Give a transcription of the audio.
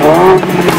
Oh,